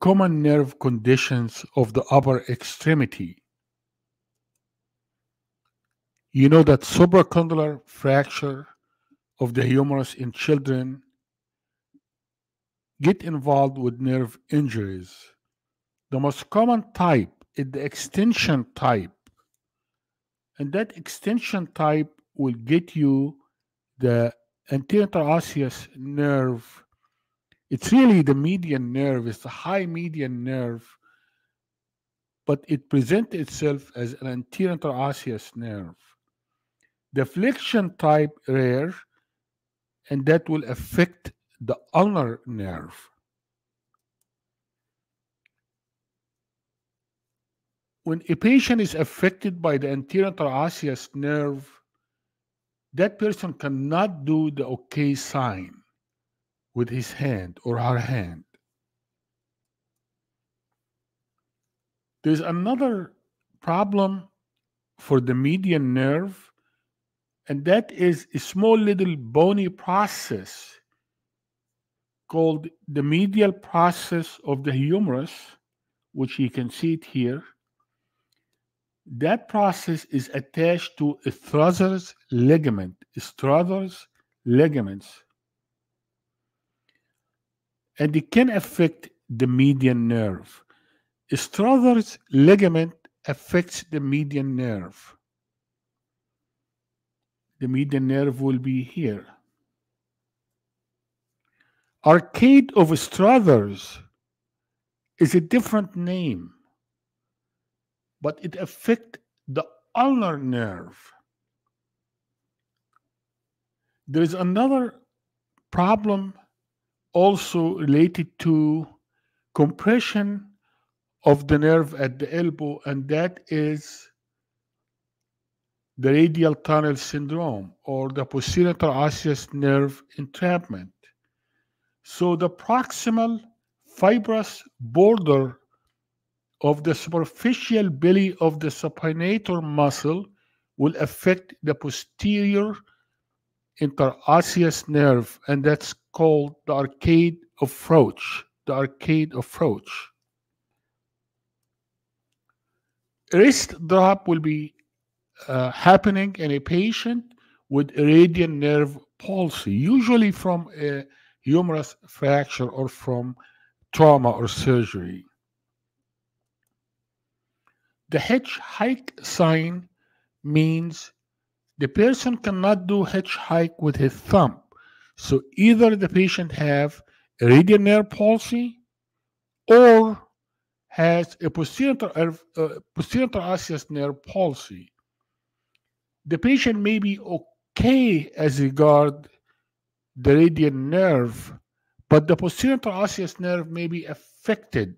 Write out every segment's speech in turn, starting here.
common nerve conditions of the upper extremity. You know that supracondylar fracture of the humerus in children get involved with nerve injuries. The most common type is the extension type. And that extension type will get you the anterior interosseous nerve. It's really the median nerve, it's the high median nerve, but it presents itself as an anterior interosseous nerve. The flexion type rare, and that will affect the ulnar nerve. When a patient is affected by the anterior interosseous nerve, that person cannot do the okay sign with his hand or her hand. There's another problem for the median nerve, and that is a small little bony process called the medial process of the humerus, which you can see it here. That process is attached to a Struthers' ligament, Struthers' ligaments, and it can affect the median nerve. Struthers' ligament affects the median nerve. The median nerve will be here. Arcade of Struthers is a different name, but it affects the ulnar nerve. There is another problem also related to compression of the nerve at the elbow, and that is the radial tunnel syndrome or the posterior osseous nerve entrapment. So the proximal fibrous border of the superficial belly of the supinator muscle will affect the posterior interosseous nerve, and that's called the arcade of Frohse. The arcade of Frohse. Wrist drop will be uh, happening in a patient with radial nerve palsy, usually from a humerus fracture or from trauma or surgery. The hitchhike sign means the person cannot do hitchhike with his thumb. So either the patient have a radial nerve palsy or has a posterior, uh, posterior osseous nerve palsy. The patient may be okay as regard the radial nerve, but the posterior interosseous nerve may be affected.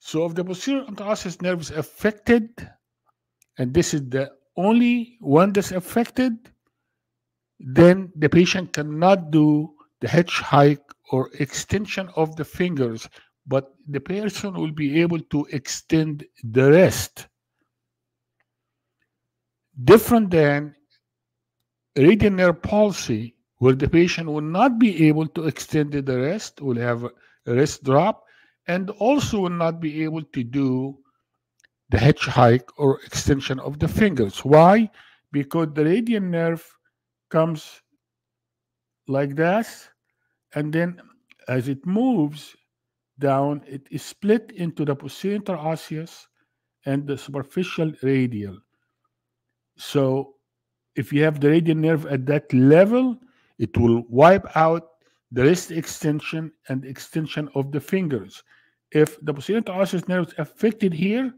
So if the posterior interosseous nerve is affected, and this is the only one that's affected, then the patient cannot do the hitchhike or extension of the fingers, but the person will be able to extend the rest. Different than radial nerve palsy, where the patient will not be able to extend the rest, will have a wrist drop, and also will not be able to do the hitchhike or extension of the fingers. Why? Because the radial nerve comes like this, and then as it moves down, it is split into the posterior interosseous and the superficial radial. So if you have the radial nerve at that level, it will wipe out the wrist extension and extension of the fingers. If the posterior interosseous nerve is affected here,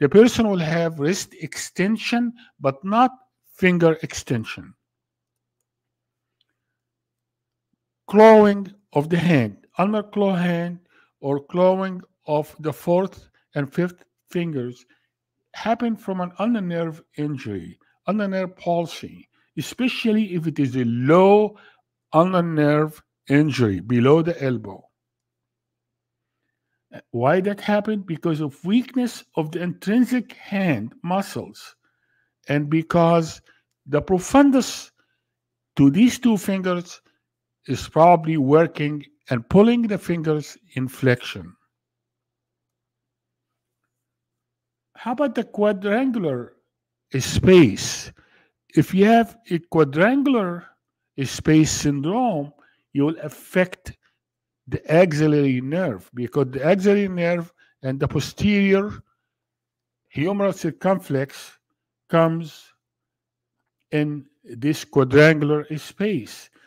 the person will have wrist extension but not finger extension. Clawing of the hand, ulnar claw hand or clawing of the fourth and fifth fingers happen from an ulnar nerve injury, ulnar nerve palsy especially if it is a low ulnar nerve injury below the elbow. Why that happened? Because of weakness of the intrinsic hand muscles and because the profundus to these two fingers is probably working and pulling the fingers in flexion. How about the quadrangular space? If you have a quadrangular space syndrome, you will affect the axillary nerve because the axillary nerve and the posterior humeral circumflex comes in this quadrangular space.